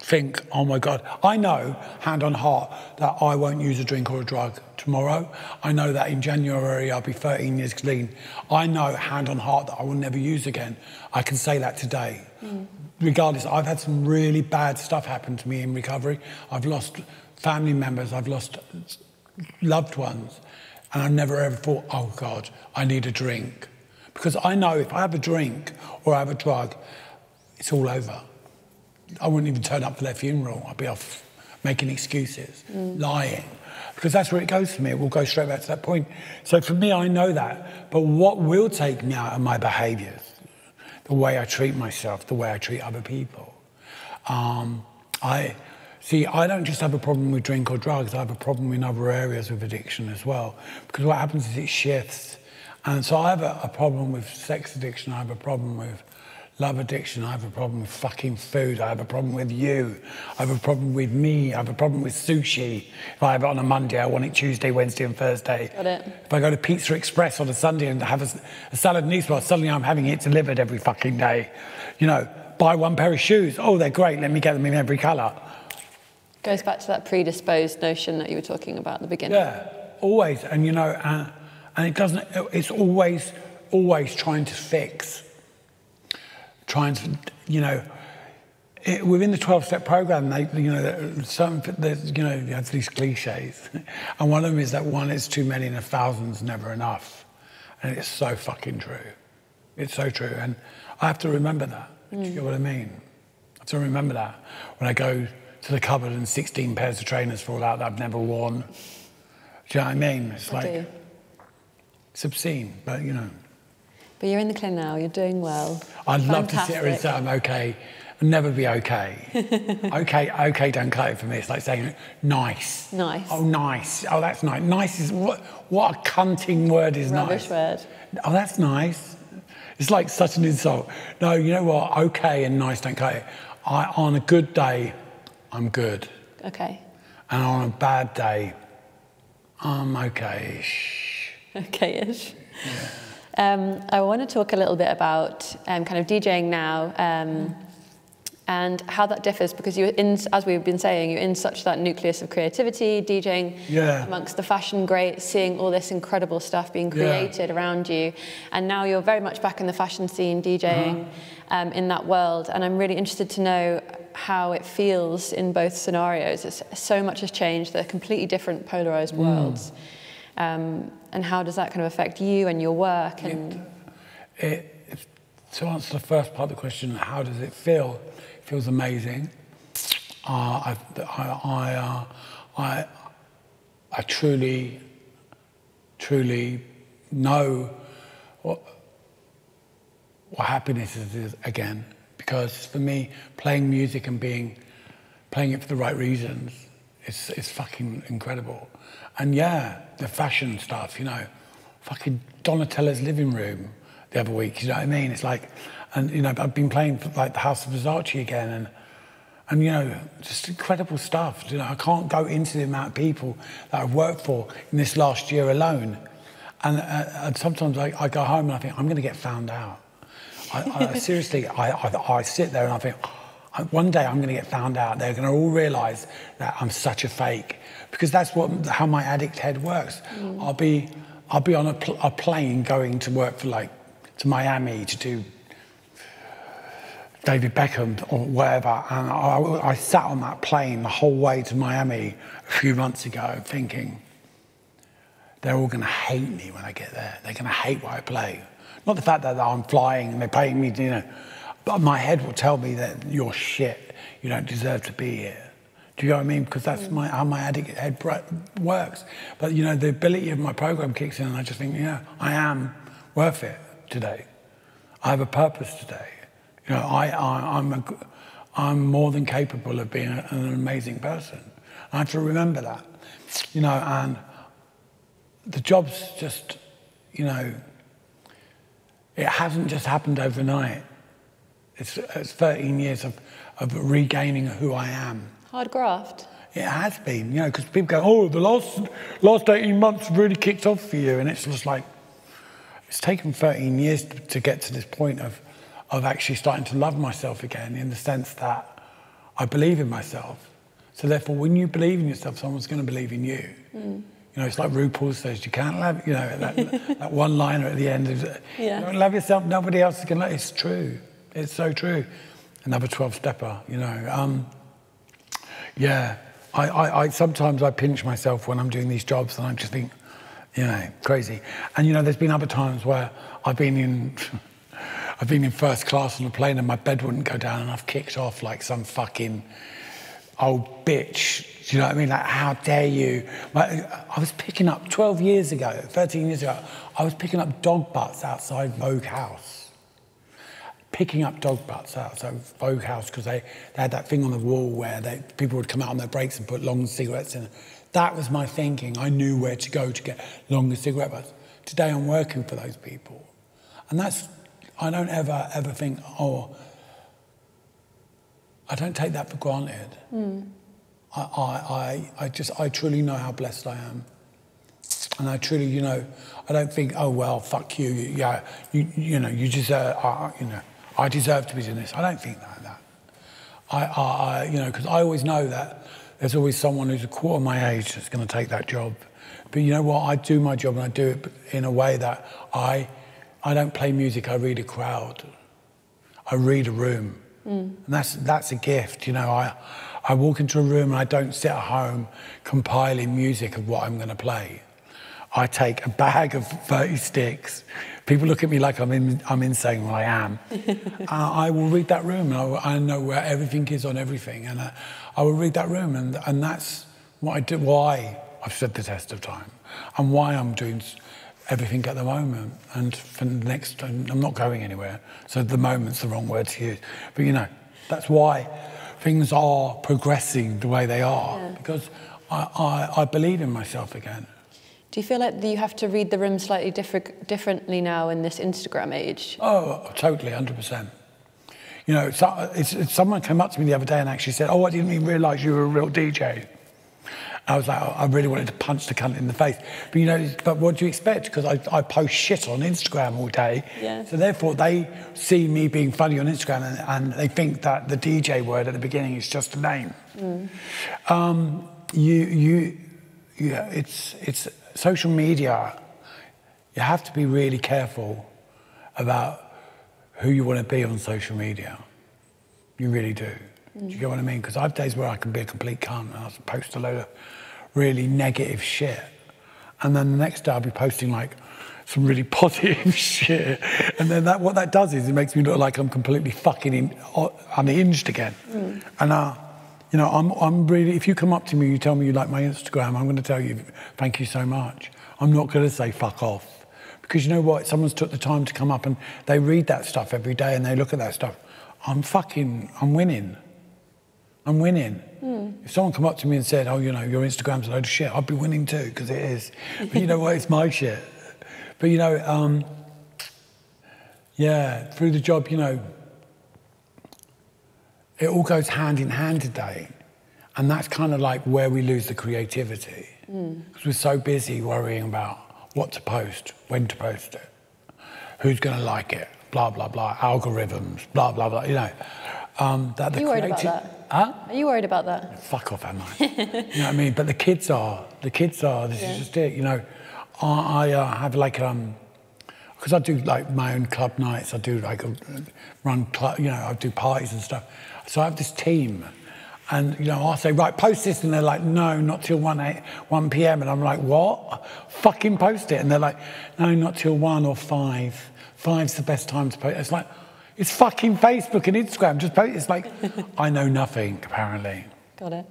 think, oh my God. I know, hand on heart, that I won't use a drink or a drug tomorrow. I know that in January I'll be 13 years clean. I know, hand on heart, that I will never use again. I can say that today. Mm. Regardless, I've had some really bad stuff happen to me in recovery. I've lost family members, I've lost loved ones, and I never ever thought, oh God, I need a drink. Because I know if I have a drink or I have a drug, it's all over. I wouldn't even turn up for their funeral. I'd be off making excuses, mm. lying, because that's where it goes for me. It will go straight back to that point. So for me, I know that. But what will take me out of my behaviours, the way I treat myself, the way I treat other people. Um, I see. I don't just have a problem with drink or drugs. I have a problem in other areas of addiction as well. Because what happens is it shifts. And so I have a, a problem with sex addiction. I have a problem with love addiction. I have a problem with fucking food. I have a problem with you. I have a problem with me. I have a problem with sushi. If I have it on a Monday, I want it Tuesday, Wednesday, and Thursday. Got it. If I go to Pizza Express on a Sunday and have a, a salad and well, suddenly I'm having it delivered every fucking day. You know, buy one pair of shoes. Oh, they're great. Let me get them in every colour. Goes back to that predisposed notion that you were talking about at the beginning. Yeah, always. And you know, uh, and it doesn't. It's always, always trying to fix trying to, you know, it, within the 12 step program, they, you know, some, you know, you have these cliches. And one of them is that one is too many and a thousand's never enough. And it's so fucking true. It's so true. And I have to remember that. Mm. Do you get what I mean? I have to remember that when I go to the cupboard and 16 pairs of trainers fall out that I've never worn. Do you know what I mean? It's I like, do. it's obscene, but you know. But you're in the clinic now, you're doing well. I'd Fantastic. love to sit here and say I'm okay It'll never be okay. okay, okay, don't cut it for me. It's like saying nice. Nice. Oh, nice. Oh, that's nice. Nice is what? What a cunting word is Rubbish nice. word. Oh, that's nice. It's like such an insult. No, you know what? Okay and nice don't cut it. I, on a good day, I'm good. Okay. And on a bad day, I'm okay-ish. Okay-ish. Um, I want to talk a little bit about um, kind of DJing now um, and how that differs because you're in, as we've been saying, you're in such that nucleus of creativity, DJing Yeah. amongst the fashion greats, seeing all this incredible stuff being Yeah. created around you, and now you're very much back in the fashion scene, DJing um, in that world. And I'm really interested to know how it feels in both scenarios. It's, so much has changed; they're completely different, polarized worlds. Um, and how does that kind of affect you and your work? And It, if, to answer the first part of the question, how does it feel? Feels amazing. Uh, I, I, I, uh, I, I truly, truly know what, what happiness is, is again. Because for me, playing music and being, playing it for the right reasons, it's, it's fucking incredible. And yeah, the fashion stuff, you know, fucking Donatella's living room the other week, you know what I mean? It's like, and you know, I've been playing for like the House of Versace again and, and you know, just incredible stuff. You know, I can't go into the amount of people that I've worked for in this last year alone. And, uh, and sometimes I, I go home and I think, I'm going to get found out. I, I, seriously, I, I, I sit there and I think, "Oh, one day I'm going to get found out. They're going to all realise that I'm such a fake because that's what how my addict head works. I'll be I'll be on a, pl- a plane going to work for like to Miami to do David Beckham or whatever, and I, I sat on that plane the whole way to Miami a few months ago, thinking they're all going to hate me when I get there. They're going to hate what I play. Not the fact that I'm flying and they're paying me, you know, but my head will tell me that you're shit. You don't deserve to be here. Do you know what I mean? Because that's mm. my, how my addict head works. But, you know, the ability of my program kicks in and I just think, yeah, I am worth it today. I have a purpose today. You know, I, I, I'm, a, I'm more than capable of being a- an amazing person. I have to remember that. You know, and the job's just, you know, it hasn't just happened overnight. It's, it's 13 years of, of regaining who I am. hard graft. It has been, you know, because people go, oh, the last, last 18 months really kicked off for you. And it's just like, it's taken 13 years to, to get to this point of, of actually starting to love myself again in the sense that I believe in myself. So therefore, when you believe in yourself, someone's going to believe in you. You know, it's like RuPaul says, you can't love, you know, that, that one liner at the end is, Yeah. you don't love yourself, nobody else is going to love It's true. It's so true. Another 12 stepper, you know. Um, yeah, I, I, I sometimes I pinch myself when I'm doing these jobs and I just think, you know, crazy. And you know, there's been other times where I've been in, I've been in first class on a plane and my bed wouldn't go down and I've kicked off like some fucking old bitch. Do you know what I mean? Like, how dare you? My, I was picking up 12 years ago, 13 years ago, I was picking up dog butts outside Vogue House picking up dog butts outside Vogue House because they, they had that thing on the wall where they, people would come out on their breaks and put long cigarettes in. That was my thinking. I knew where to go to get longer cigarette butts. Today I'm working for those people. And that's, I don't ever, ever think, oh, I don't take that for granted. I, I, I, I just, I truly know how blessed I am. And I truly, you know, I don't think, oh well, fuck you, yeah, you, you know, you deserve, uh, you know, I deserve to be doing this. I don't think like that. I, I, I you know, because I always know that there's always someone who's a quarter my age that's going to take that job. But you know what? I do my job and I do it in a way that I, I don't play music. I read a crowd. I read a room. And that's, that's a gift. You know, I, I walk into a room and I don't sit at home compiling music of what I'm going to play. I take a bag of 30 sticks. People look at me like I'm, in, I'm insane. Well, I am. uh, I will read that room and I, I know where everything is on everything. And uh, I will read that room. And, and that's what I do, why I've stood the test of time and why I'm doing everything at the moment. And for the next, I'm not going anywhere. So the moment's the wrong word to use. But you know, That's why things are progressing the way they are Yeah. because I, I, I believe in myself again. Do you feel like you have to read the room slightly different, differently now in this Instagram age? Oh, totally, 100%. You know, it's, it's, someone came up to me the other day and actually said, Oh, I didn't even realise you were a real DJ. I was like, oh, I really wanted to punch the cunt in the face. But you know, but what do you expect? Because I, I post shit on Instagram all day. Yeah. So therefore, they see me being funny on Instagram and, and they think that the DJ word at the beginning is just a name. Um, you, you, yeah, it's, it's social media. You have to be really careful about who you want to be on social media. You really do. Do you get what I mean? Because I have days where I can be a complete cunt and I'll post a load of really negative shit. And then the next day I'll be posting like some really positive shit. And then that, what that does is it makes me look like I'm completely fucking in, unhinged again. And, uh, you know, I'm, I'm really, if you come up to me, you tell me you like my Instagram, I'm going to tell you, thank you so much. I'm not going to say fuck off. Because you know what? Someone's took the time to come up and they read that stuff every day and they look at that stuff. I'm fucking, I'm winning. I'm winning. If someone come up to me and said, "Oh, you know, your Instagram's a load of shit," I'd be winning too because it is. But you know what? It's my shit. But you know, um, yeah, through the job, you know, it all goes hand in hand today, and that's kind of like where we lose the creativity because we're so busy worrying about what to post, when to post it, who's going to like it, blah blah blah, algorithms, blah blah blah. You know, um, that the Are you worried about that? Huh? Are you worried about that? fuck off, am I? you know what I mean? But the kids are. The kids are. This Yeah. is just it. You know, I, I uh, have like um, because I do like my own club nights. I do like a, run club. You know, I do parties and stuff. So I have this team, and you know, I'll say right, post this, and they're like, no, not till one eight, one p.m. And I'm like, what? Fucking post it, and they're like, no, not till one or five. Five's the best time to post. It's like. It's fucking Facebook and Instagram. Just post. It's like I know nothing apparently. Got it.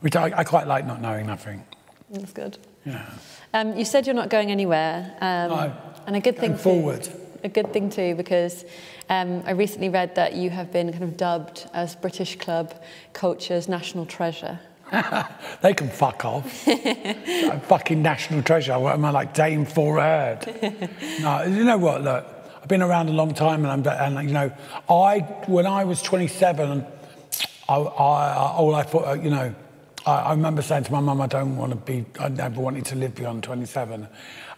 Which I, I quite like not knowing nothing. That's good. Yeah. Um, you said you're not going anywhere, um, No. and a good thing Going too- forward. A good thing too, because um, I recently read that you have been kind of dubbed as British club culture's national treasure. They can fuck off. Fucking national treasure. What am I like, Dame Thora Hird? no, you know what? Look, I've been around a long time, and I'm, and you know, I when I was 27, I, I all I thought, uh, you know, I, I remember saying to my mum, I don't want to be, I never wanted to live beyond 27,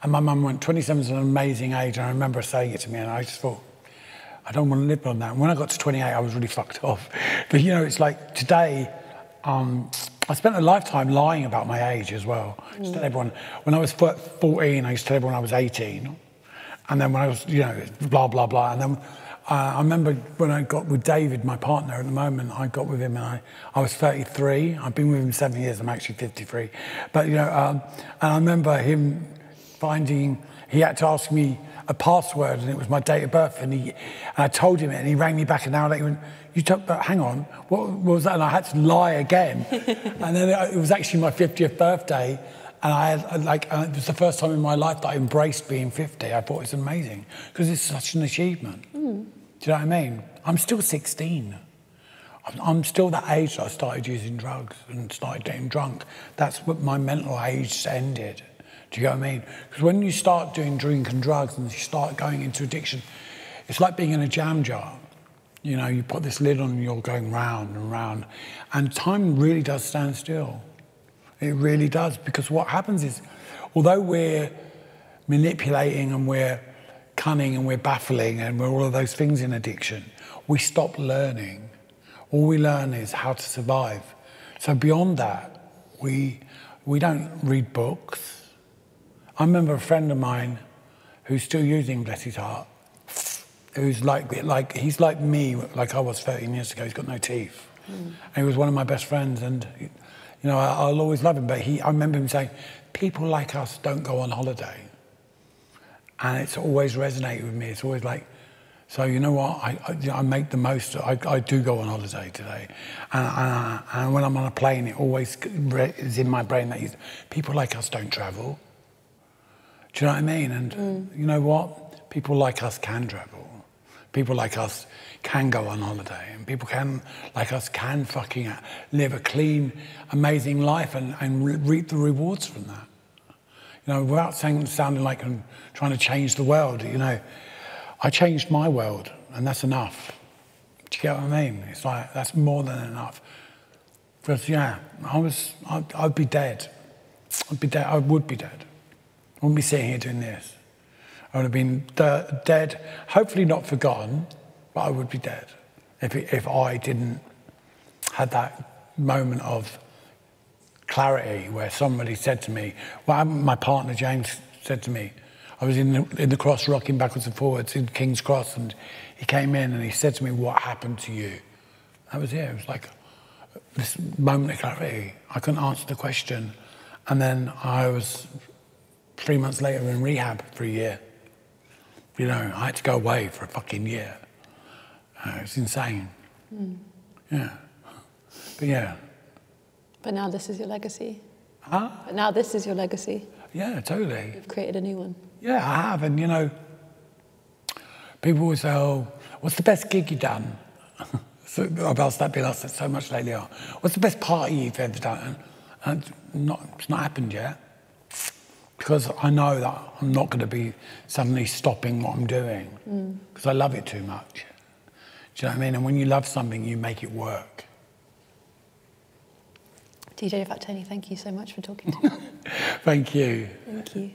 and my mum went, 27 is an amazing age, and I remember saying it to me, and I just thought. I don't want to live beyond that. And when I got to 28, I was really fucked off. But you know, it's like today, um, I spent a lifetime lying about my age as well. I used to tell everyone, when I was 14, I used to tell everyone I was 18. And then when I was, you know, blah, blah, blah. And then uh, I remember when I got with David, my partner at the moment, I got with him and I, I was 33. I've been with him seven years. I'm actually 53. But, you know, um, and I remember him finding, he had to ask me a password and it was my date of birth. And, he, and I told him it and he rang me back an hour later and you took, but hang on, what, what was that? And I had to lie again. and then it, it was actually my 50th birthday. And I had, like, uh, it was the first time in my life that I embraced being 50. I thought it was amazing because it's such an achievement. Do you know what I mean? I'm still 16. I'm, I'm still that age that I started using drugs and started getting drunk. That's what my mental age ended. Do you know what I mean? Because when you start doing drink and drugs and you start going into addiction, it's like being in a jam jar. You know, you put this lid on and you're going round and round. And time really does stand still. It really does. Because what happens is, although we're manipulating and we're cunning and we're baffling and we're all of those things in addiction, we stop learning. All we learn is how to survive. So beyond that, we, we don't read books. I remember a friend of mine who's still using Bless His Heart, who's like, like he's like me, like I was 13 years ago. He's got no teeth. Hmm. And he was one of my best friends, and you know I, I'll always love him. But he, I remember him saying, "People like us don't go on holiday," and it's always resonated with me. It's always like, so you know what? I, I, I make the most. I, I do go on holiday today, and, and, and when I'm on a plane, it always is in my brain that people like us don't travel. Do you know what I mean? And mm. you know what? People like us can travel. people like us can go on holiday and people can like us can fucking live a clean, amazing life and, and reap the rewards from that. You know, without saying, sounding like I'm trying to change the world, you know, I changed my world and that's enough. Do you get what I mean? It's like, that's more than enough. Because, yeah, I was, I'd, I'd be dead. I'd be dead. I would be dead. I wouldn't be sitting here doing this. I would have been de- dead, hopefully not forgotten, I would be dead if, if I didn't had that moment of clarity where somebody said to me, well, my partner James said to me, I was in the, in the cross rocking backwards and forwards in King's Cross, and he came in and he said to me, What happened to you? That was it. It was like this moment of clarity. I couldn't answer the question. And then I was three months later in rehab for a year. You know, I had to go away for a fucking year. Uh, it was insane. Mm. Yeah. But yeah. But now this is your legacy. Huh? But now this is your legacy. Yeah, totally. You've created a new one. Yeah, I have. And, you know, people always say, oh, what's the best gig you've done? so, I've asked that, been asked that so much lately. Oh, what's the best party you've ever done? And, and not, it's not happened yet. Because I know that I'm not going to be suddenly stopping what I'm doing. Because mm. I love it too much. Do you know what I mean? And when you love something, you make it work. DJ Fat Tony, thank you so much for talking to me. thank you. Thank you.